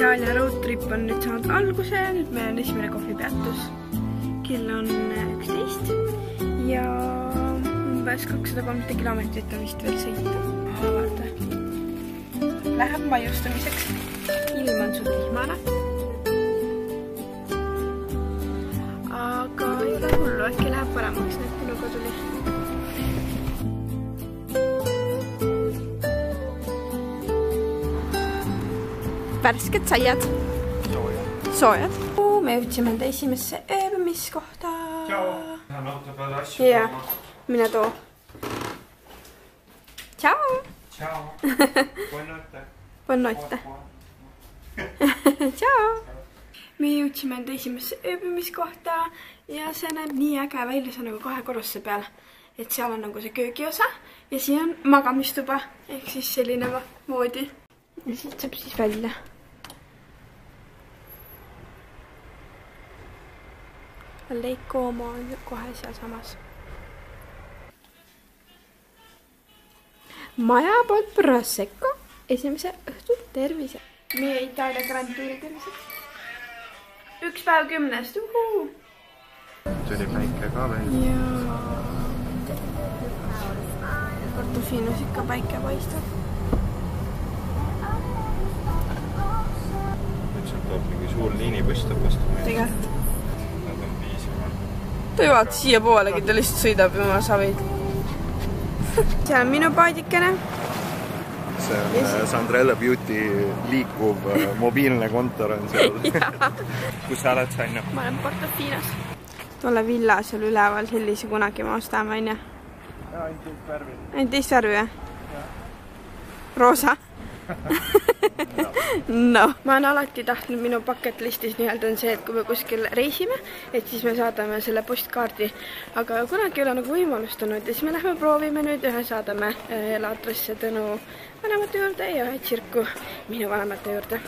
Itaalia road trip on nüüd saanud alguse, nüüd meil on esimene kohvipeatus. kell on üksteist ja umbes kakssada kolmteist kilomeetrit on vist veel sõita. vaata, läheb maiustamiseks. ilm on suht vihmane. aga ei ole hullu, äkki läheb paremaks, näed, minuga tuli värsked saiad. soojad. me jõudsime enda esimesse ööbimiskohta. Jaa. mine too. tšau. Buonanotte. tšau. me jõudsime enda esimesse ööbimiskohta ja see näeb nii äge välja, see on nagu kahe korruse peal. et seal on nagu see köögiosa ja siin on magamistuba ehk siis selline voodi. ja siit saab siis välja Lake Como on kohe sealsamas. maja poolt Prosecco esimese õhtu tervise. meie Itaalia Grand Touri terviseks. üks päev kümnest, uhuu. tuli päike ka veel. jaa. Portofinos ikka päike paistab. nüüd sealt tuleb mingi suur liinibuss tõbb vastu tegelikult. Ta ei vaata siiapoolegi, ta lihtsalt sõidab jumala savid. seal on minu paadikene. see on äh, Sandrella Beauty liikuv äh, mobiilne kontor on seal kus sa oled, Sanju? ma olen Portofinos. tolle villa seal üleval, sellise kunagi me ostame, onju. ainult teist värvi. ainult teist värvi või? roosa no ma olen alati tahtnud, minu bucket list'is nii-öelda on see, et kui me kuskil reisime, et siis me saadame selle postkaardi. aga kunagi ei ole nagu võimalust olnud ja siis me lähme proovime nüüd, ühe saadame äh, Elatrasse Tõnu vanemate juurde ja tsirku minu vanemate juurde.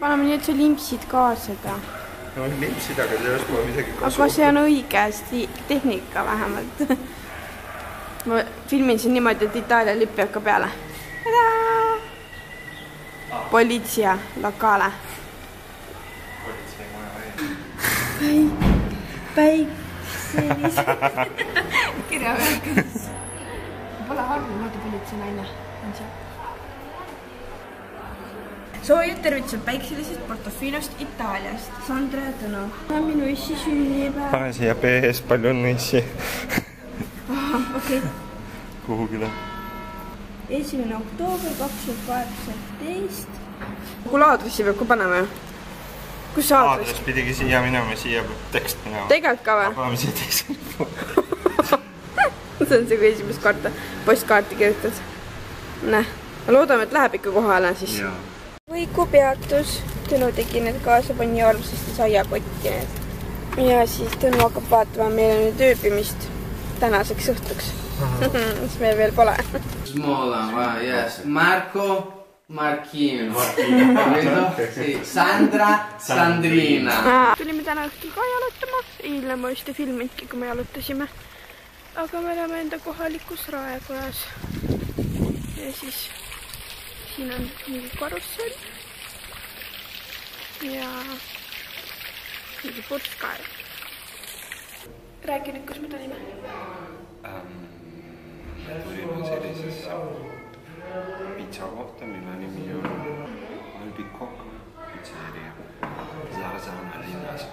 paneme et sa limpsid ka seda. no limpsid, aga sellest pole midagi kasu. aga see on õige tehnika vähemalt. ma filmin siin niimoodi, et Itaalia lipp jääb ka peale. Politsia lokale. päik, päikselis. kirjaveerkes. Pole halb, muidu politseinaine on seal. soojad tervitused päikselisest Portofinost Itaaliast. Sandra ja Tõnu. minu issi sünnipäev. pane siia PS palju õnne issi okei kuhugile. Esimene oktoober kaks tuhat kaheksateist. kuhu aadressi peab ka panema ju? kus see aadress? aadress pidigi siia minema, siia peab tekst minema. tegelikult ka või? paneme siia poole. see on see, kui esimest korda postkaarti kirjutad. näe, loodame, et läheb ikka kohale siis. jaa. Võiku peatus, Tõnu tegi need kaasa, pani armsasti saiakotti need. ja siis Tõnu hakkab vaatama meile nüüd ööbimist tänaseks õhtuks mis meil veel pole. Smola, va, yes. Marco Marchino. Capito? Sì. Sandra Sandrina. tulime täna õhtul ka jalutama, eile ma just ei filminudki, kui me jalutasime. aga me oleme enda kohalikus raekojas. ja siis siin on mingi karussell. ja mingi purskkaev. räägi nüüd, kus me tulime. me tulime sellisesse pitsakohta, mille nimi on Albicocco pitseria Larsana linnas.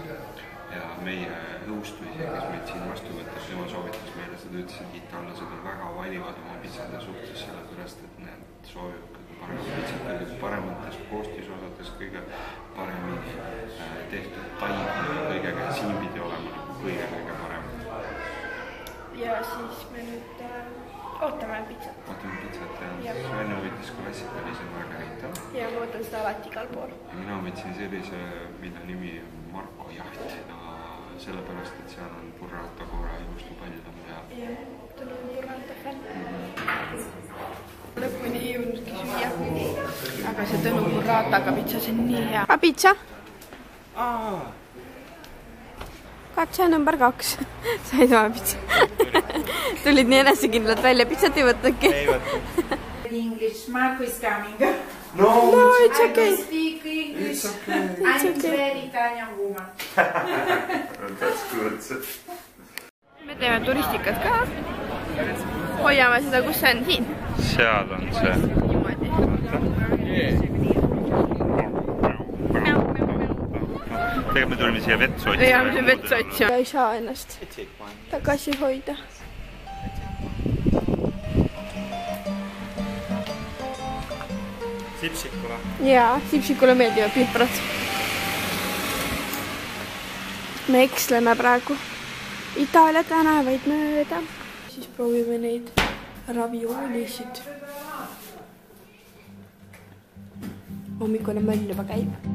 ja meie nõustuja, kes meid siin vastu võttis, tema soovitas meile seda, ütles, et itaallased on väga valivad oma pitsade suhtes, sellepärast et nad soovivad kõige paremat pitsat, kõige paremates koostisosades, kõige paremini äh, tehtud taimi, kõigega, siin pidi olema nagu kõige-kõige parem. ja siis me nüüd äh, ootame pitsat. ootame pitsat ja Jah. Sven võttis klassikalise margarita ja ma ootan seda alati igal pool. ja mina võtsin sellise, mille nimi on Marko Jaht ja sellepärast, et seal on burrata koora juustu palju peal. jah, Tõnu on burrata fänn. lõpuni ei jõudnudki süüa. aga see Tõnu burrataga pitsa, see on nii hea. pitsa? katse number kaks. said oma pitsa? tulid nii enesekindlalt välja, pitsat ei võtnudki? ei võtnud. English, Marco is coming. No, no it's I okay don't speak English. it's okay. It's I'm okay. very Italian woman. That's good. me teeme turistikat ka hoiame seda kus see on siin seal on see tegelikult me tulime siia vetsu otsima. ja me vetsu otsima ei saa ennast tagasi hoida Sipsikule. jaa Sipsikule meeldivad piprad. Me eksleme praegu. Itaalia tänavaid mööda. Siis proovime neid ravioolisid hommikune möll juba käib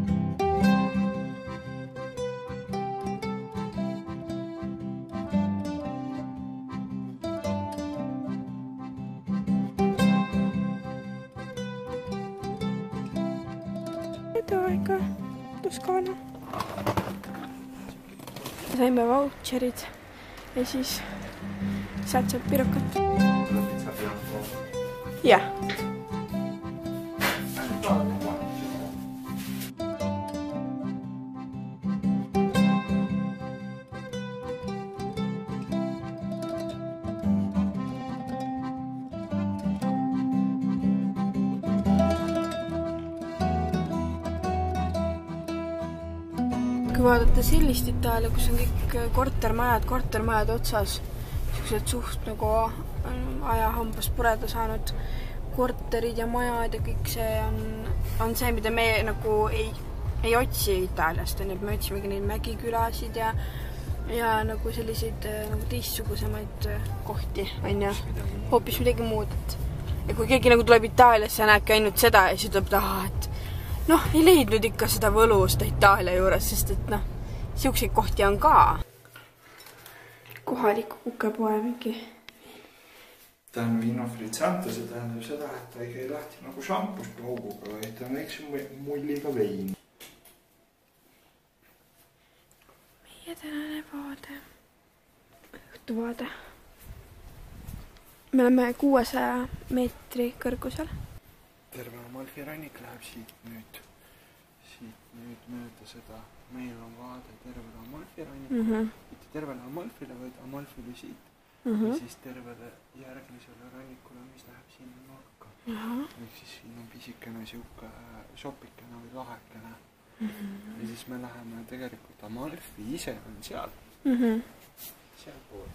saime vautšerid ja siis sealt saab pirukat jah vaadata sellist Itaalia, kus on kõik kortermajad kortermajade otsas, niisugused suht nagu ajahambast pureda saanud korterid ja majad ja kõik see on, on see, mida me nagu ei, ei otsi Itaaliast, onju, et me otsimegi neid mägikülasid ja ja nagu selliseid äh, nagu teistsugusemaid äh, kohti, onju, hoopis midagi muud, et ja kui keegi nagu tuleb Itaaliasse ja näebki ainult seda ja siis ütleb, et aa, et noh, ei leidnud ikka seda võlu seda Itaalia juures, sest et noh, siukseid kohti on ka. kohaliku kukepoe mingi. ta on vino frizzante, see tähendab seda, et ta ei käi lahti nagu šampust pauguga, vaid ta on väikse mu- mulliga vein. meie tänane vaade, õhtuvaade. me oleme kuuesaja meetri kõrgusel. Terve Amalfi rannik läheb siit nüüd, siit nüüd mööda seda, meil on vaade tervele Amalfi rannikule mm. mm. -hmm. mitte tervele Amalfile, vaid Amalfile siit Mm mm. ja -hmm. siis tervele järgmisele rannikule, mis läheb sinna nurka. Ahah. ehk siis siin on pisikene sihuke sopikene või lahekene Mm -hmm. ja siis me läheme tegelikult Amalfi ise on seal, Mm -hmm. sealpool.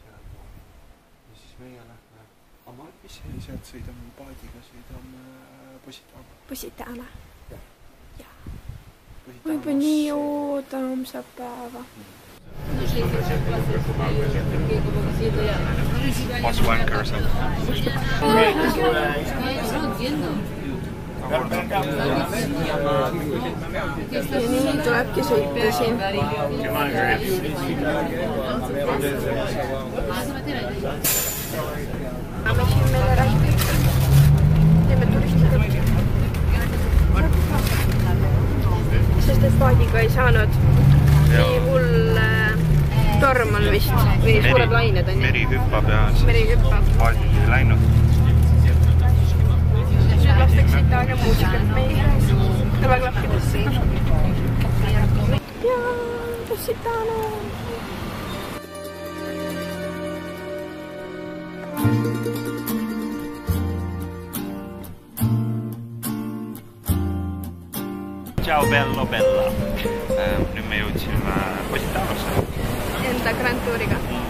Sealpool. ja siis meie lähme Amalfisse ja sealt sõidame paadiga, sõidame Positano. Positano. ma Positanosse. juba nii homset päeva. What's wanker or nii tulebki sõita siin. siin meile räägitakse? teeme turistikat. sest et paadiga ei saanud. nii hull äh, torm on vist või suured lained on ju. meri hüppab ja meri hüppab. paadid ei läinud. Nüüd lastakse Itaalia muusikat meie kõrvaklappidesse. ja Positano. Ciao bello bella. nüüd me jõudsime Positanosse. enda Grand Touriga.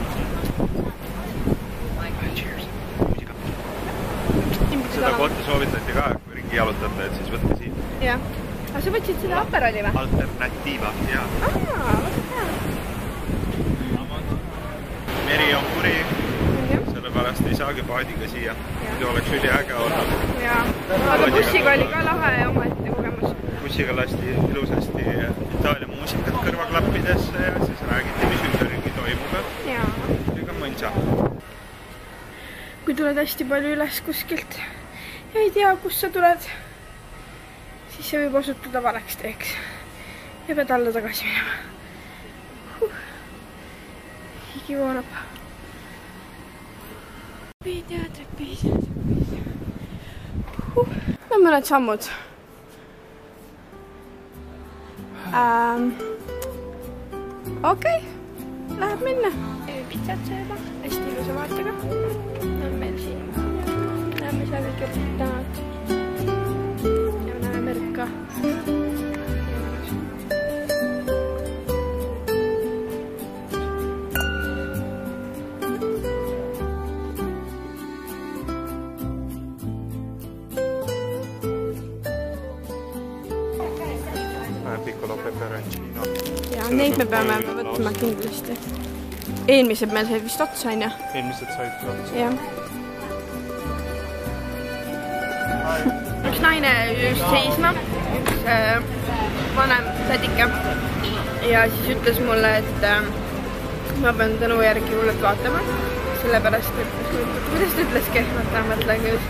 Seda kohta soovitati ka, kui ringi jalutate, et siis võtke siit jah. aga sa võtsid seda Aperoli või? alternatiiva ja aa, väga hea. meri on kuri, sellepärast ei saagi paadiga siia. muidu oleks üliäge olnud. jaa. aga bussiga oli ka lahe omaette kogemus. bussiga lasti ilusasti Itaalia muusikat kõrvaklappidesse ja siis räägiti, mis ümberringi toimub ja jaa. ega mõnsa. kui tuled hästi palju üles kuskilt ei tea, kust sa tuled, siis see võib osutuda valeks teeks. ja pead alla tagasi minema huh.. higi voolab. trepid ja trepid ja trepid huh.. Lähme mõned sammud ähm,. okei okay., läheb minna. pitsat sööma, hästi ilusa vaatega. tänavad. ja merd ka. Piccolo peperoncino. ja neid me peame võtma kindlasti. eelmised meil said vist otsa, onju. eelmised said ka otsa. jah. Üks naine just seisma, üks äh, vanem sädike ja siis ütles mulle, et äh, ma pean tänu järgi hullult vaatama, sellepärast et kuidas ta ütleski, oota ma mõtlen nüüd.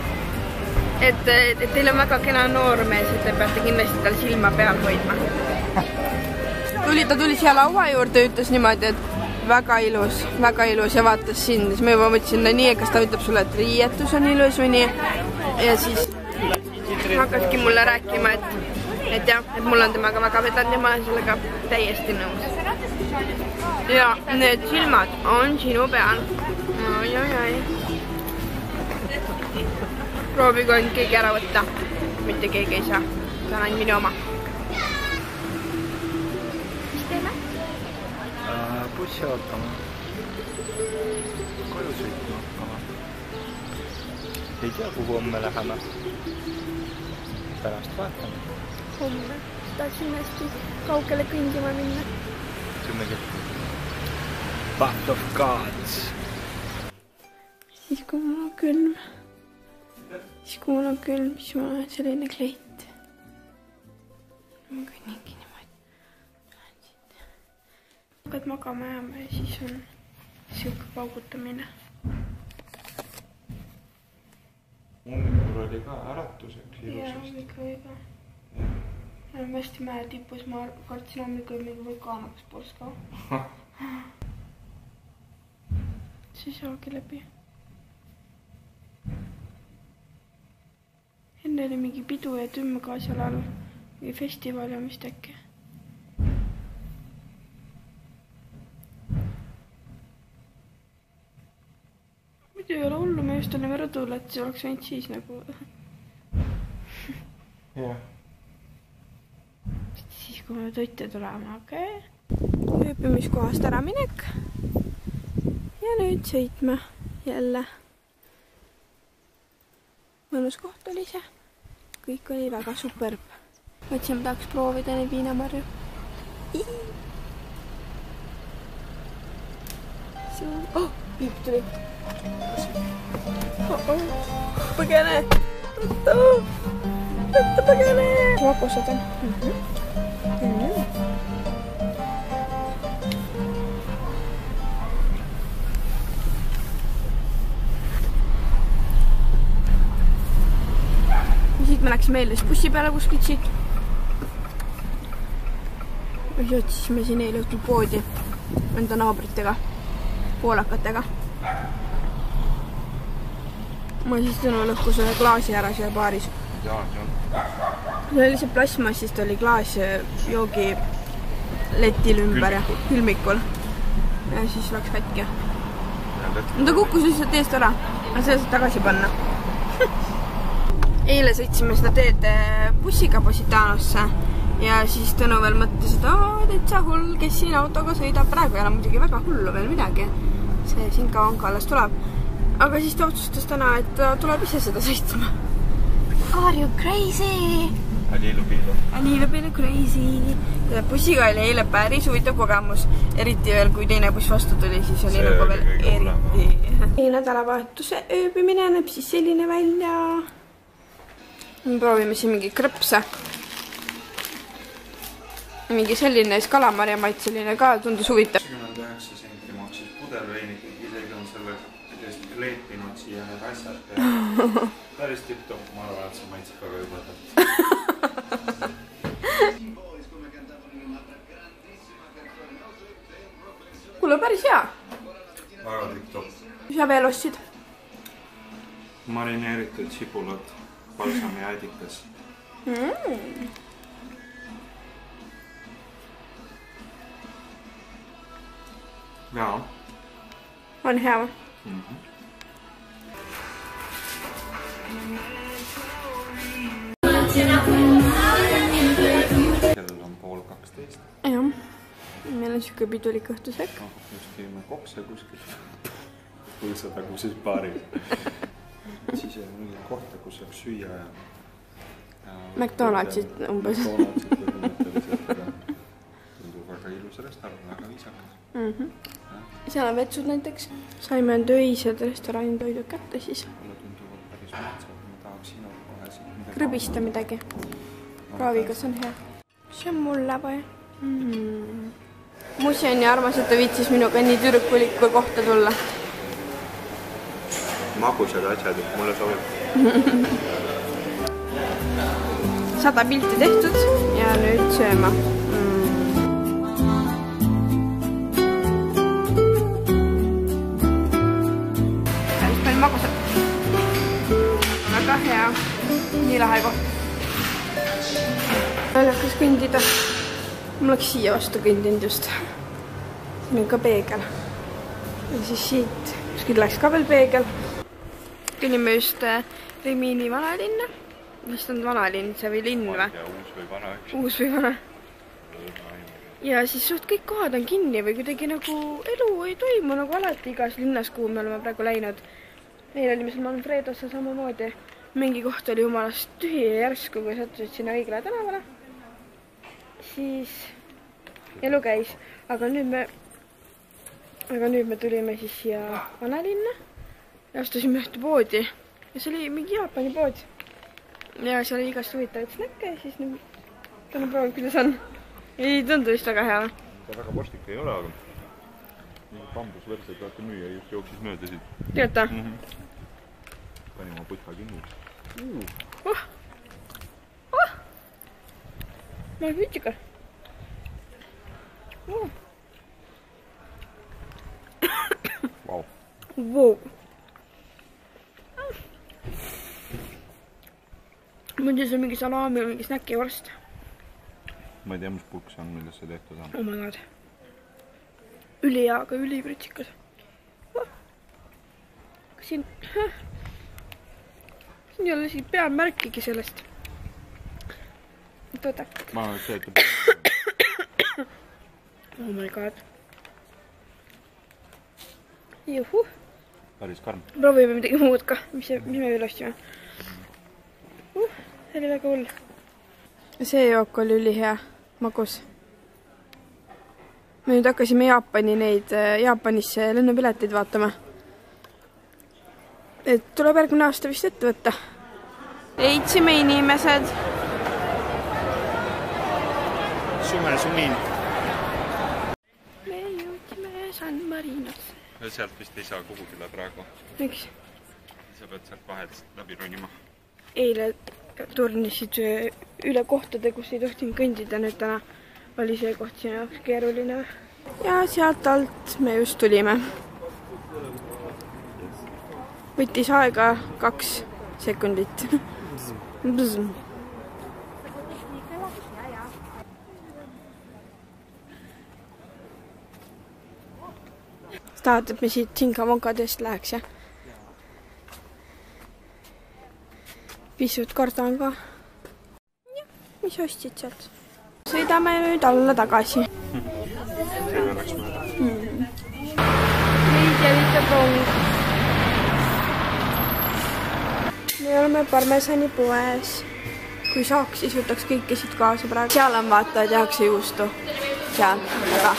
et, et teil on väga kena noormees, et te peate kindlasti tal silma peal hoidma. tuli, ta tuli siia laua juurde, ütles niimoodi, et väga ilus, väga ilus ja vaatas sind, siis ma juba mõtlesin, no nii, kas ta ütleb sulle, et riietus on ilus või nii. ja siis hakkaski mulle rääkima, et, et jah, et mul on temaga väga vedanud ja ma olen sellega täiesti nõus. ja need silmad on sinu peal. oi, oi, oi. proovigu ainult keegi ära võtta. mitte keegi ei saa, see on ainult minu oma. mis teeme? bussi ootama. koju sõitma hakkama. ei tea, kuhu homme läheme. Pärast vaatame. homme tahtsin hästi kaugele kõndima minna. kümne kell. Bath of Gods. siis, kui mul on külm, siis kui mul on külm, siis mul on selline kleit. ma kõnningi niimoodi. hakkad magama jääma ja siis on sihuke paugutamine. Hommikul oli ka äratuseks ilusasti. hommikul oli ka. me oleme hästi mäe tipus, ma kartsin hommikul mingi vulkaan hakkas purskama. siis saagi läbi. enne oli mingi pidu ja tümm ka seal all, mingi festival ja vist äkki. Ei ole hullu, me just olime rõdul, et see oleks võinud siis nagu, jah. siis kui me toite tuleme, okei okay.. ööbimiskohast äraminek. ja nüüd sõitme jälle. mõnus koht oli see. kõik oli väga superb. mõtlesin, ma tahaks proovida neid viinamarju. oh, piip tuli. põgene, ruttu, ruttu põgene. vakusad on mm. -hmm. Mm. ja siit me läksime siis bussi peale kuskilt siit. ja otsisime siin eile õhtul poodi enda naabritega, poolakatega. Ma siis tänu lõhkus ühe klaasi ära seal baaris. see oli lihtsalt plastmassist oli klaas joogi letil ümber ja külmikul. ja siis läks katki. no ta kukkus lihtsalt eest ära, aga seda saab tagasi panna. eile sõitsime seda teed eh, bussiga Positanosse ja siis Tõnu veel mõtles, et aa, täitsa hull, kes siin autoga sõidab, praegu ei ole muidugi väga hullu veel midagi. see Sinka-Vanka alles tuleb. Aga siis ta otsustas täna, et ta tuleb ise seda sõitma. Are you crazy? A little bit of A little bit crazy. bussiga oli eile päris huvitav kogemus, eriti veel, kui teine buss vastu tuli, siis oli See nagu veel eriti. nädalavahetuse ööbimine näeb siis selline välja. proovime siin mingeid krõpse. mingi selline siis kalamarja maitseline ka tundus huvitav. kakskümmend üheksa senti maksis pudel veini, isegi on selle eest kleepinud siia need asjad. päris tipp-topp, ma arvan, et see maitseb väga jubedalt. kuule, päris hea. väga tipp-topp. mis sa veel ostsid? marineeritud sibulat, balsamijäädikas jaa on hea või? Kell on pool kaksteist jah, meil on siuke pidulik õhtusöök. noh, just jõime kokse kuskilt põõsataguses baaris. siis jäi mingi kohta, kus saab süüa ja, ja. McDonaldsit umbes. Tundub väga ilus restoran, väga viisakas. seal on vetsud näiteks. saime enda öised restorani toidud kätte siis. Krõbista midagi. proovi, kas on hea. see on mulle või mm.? Musi on nii armas, et ta viitsis minuga nii tüdrukulikku kohta tulla. magusad asjad, mulle sobib. sada pilti tehtud ja nüüd sööma nii lahe koht. naljakas kõndida. ma oleks siia vastu kõndinud just. siin on ka peegel. ja siis siit kuskil läks ka veel peegel. tulime just äh, Rimini vanalinna vist on vanalinn see või linn või? uus või vana uus või vana? ja siis suht kõik kohad on kinni või kuidagi nagu elu ei toimu nagu alati igas linnas, kuhu me oleme praegu läinud. meil olime seal Manfredosse samamoodi. Mingi koht oli jumalast tühi ja järsku, kui sattusid sinna õigele tänavale, siis elu käis, aga nüüd me, aga nüüd me tulime siis siia vanalinna ja astusime ühte poodi ja see oli mingi Jaapani pood ja seal oli igast huvitavaid snäkke ja siis nüüd täna proovin, kuidas on. ei tundu vist väga hea. ta väga postik ei ole, aga mingi bambusvõrdseid vaata müüja just jooksis mööda siit. teate? pani oma putka kinni. Olen vütsikas oh.. Vau. Wow. ma ei tea, see on mingi salami või mingi snäkivorst. ma ei tea, mis pulk see on, millest see tehtud on. oh my god. ülihea, aga ülivürtsikas oh.. kas siin, siin ei ole isegi peamärkigi sellest. oota, ma arvan, et see, ta oh my god. juhuh, päris karm. proovime midagi muud ka, mis, mis me veel ostsime uh,. see oli väga hull. see jook oli ülihea, magus. me nüüd hakkasime Jaapani neid, Jaapanisse lennupileteid vaatama. Et tuleb järgmine aasta vist ette võtta. leidsime inimesed. sumesumin. me jõudsime San Marinosse. sealt vist ei saa kuhugile praegu. miks? sa pead sealt vahelt läbi ronima. eile turnisid üle kohtade, kus ei tohtinud kõndida, nüüd täna oli see koht sinu jaoks keeruline. ja sealt alt me just tulime. Võttis aega kaks sekundit. sa tahad, et me siit Singamonkadest läheks, jah? pisut kardan ka. mis ostsid sealt? sõidame nüüd alla tagasi. seega läks mööda. meid jälitab rong. Me oleme Parmesani poes. kui saaks, siis võtaks kõike siit kaasa praegu. seal on vaata, tehakse juustu. seal taga.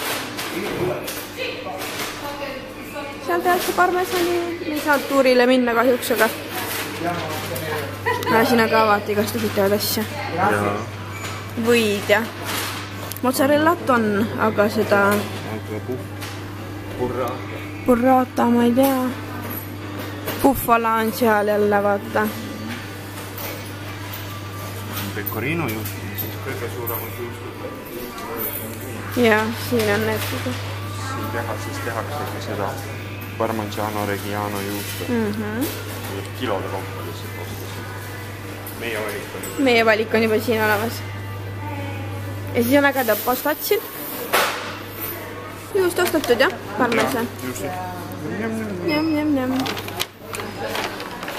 seal tehakse Parmesani, me ei saa tuurile minna kahjuks, aga ja sinna ka vaata igast huvitavaid asju. võid ja mozzarellat on, aga seda aga purra. burrata ma ei tea. Bufala on seal jälle vaata. Pecorino juust, siis kõige suuremad juustud. ja siin on need siin tehases tehaksegi seda Parmigiano Reggiano juustu mm. -hmm. kilode kaupa lihtsalt ostasin. meie valik oli. meie valik on juba siin olemas. ja siis on ägedad pastad siin. just ostetud jah, parmese. just. Njam-njam-njam.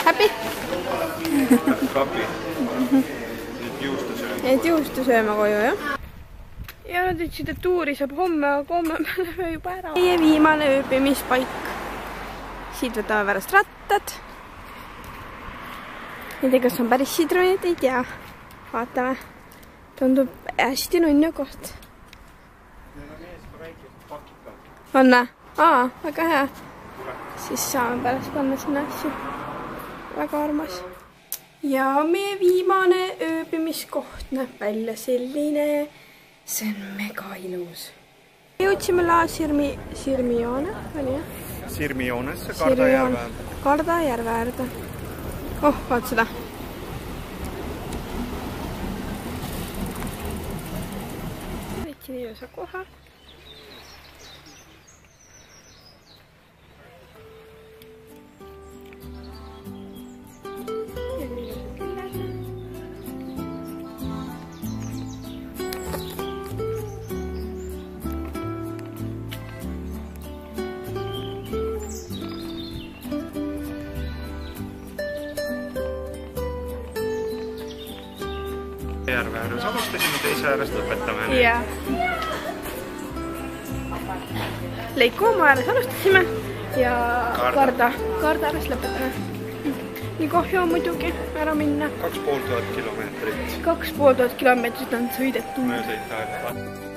Happy? kapi. nüüd juustu sööma. jäid juustu sööma koju jah? ja nad ütlesid, et tuuri saab homme, aga homme me läheme juba ära. meie viimane ööbimispaik. siit võtame pärast rattad. ei tea, kas on päris sidrunid, ei tea. vaatame. tundub hästi nunnu koht. on või? aa, väga hea. siis saame pärast panna sinna asju. Väga armas ja meie viimane ööbimiskoht näeb välja selline, see on mega ilus. jõudsime La Sirmi, Sirmione, oli jah? Sirmijoonesse, Sirmione Karda, Karda järve äärde. oh, vaata seda. võtsin ilusa koha. Ääres alustasime, teise ääres lõpetame. jah. Leikomaa ääres alustasime ja Karda. Karda, Karda ääres lõpetame. nii kahju on muidugi ära minna. kaks pool tuhat kilomeetrit kaks pool tuhat kilomeetrit on sõidetud. mööda Itaaliat.